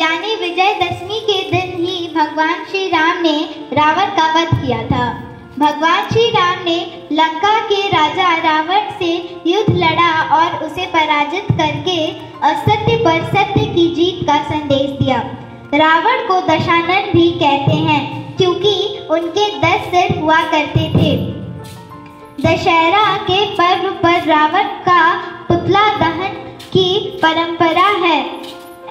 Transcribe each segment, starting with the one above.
यानी विजयदशमी के दिन ही भगवान श्री राम ने रावण का वध किया था। भगवान श्री राम ने लंका के राजा रावण से युद्ध लड़ा और उसे पराजित करके असत्य पर सत्य की जीत का संदेश दिया। रावण को दशानन भी कहते हैं, क्योंकि उनके दस सिर हुआ करते थे। दशहरा के पर्व पर रावण का पुतला दहन की परंपरा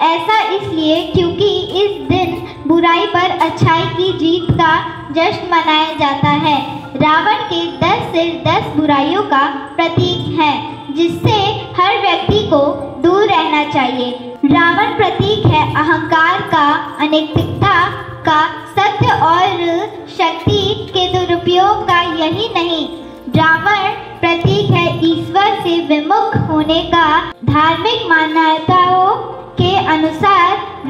ऐसा इसलिए क्योंकि इस दिन बुराई पर अच्छाई की जीत का जश्न मनाया जाता है। रावण के दस सिर दस बुराइयों का प्रतीक है, जिससे हर व्यक्ति को दूर रहना चाहिए। रावण प्रतीक है अहंकार का, अनैतिकता का, सत्य और शक्ति के दुरुपयोग का यही नहीं। रावण प्रतीक है ईश्वर से विमुख होने का, धार्मिक मान्यताओं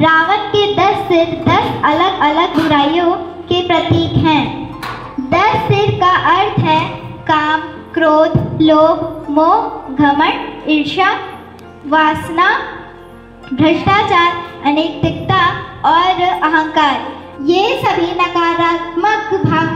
रावण के दस सिर दस अलग अलग बुराइयों के प्रतीक हैं। दस सिर का अर्थ है काम, क्रोध, लोभ, मोह, घमंड, ईर्ष्या, वासना, भ्रष्टाचार, अनैतिकता और अहंकार। ये सभी नकारात्मक भावनाएँ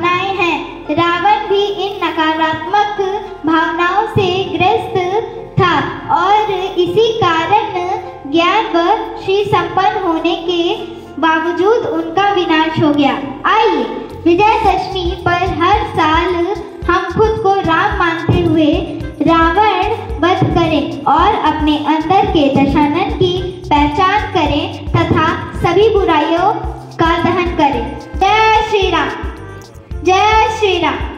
श्री संपन्न होने के बावजूद उनका विनाश हो गया। आइए, विजयदशमी पर हर साल हम खुद को राम मानते हुए रावण वध करें और अपने अंदर के दशानन की पहचान करें तथा सभी बुराइयों का दहन करें। जय श्री राम। जय श्री राम।